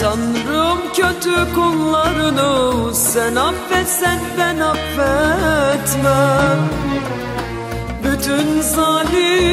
Tanrım kötü kullarını sen affetsen ben affetmem. Bütün zalim